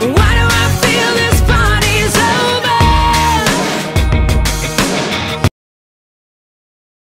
Why do